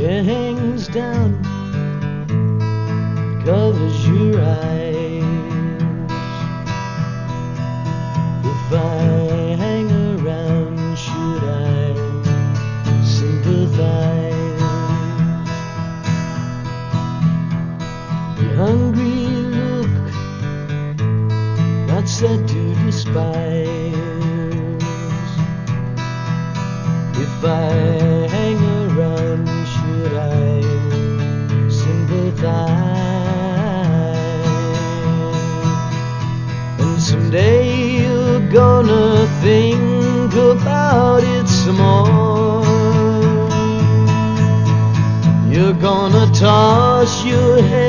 It hangs down, covers your eyes. If I hang around, should I sympathize? Your hungry look, not said to despise. If I someday you're gonna think about it some more. You're gonna toss your head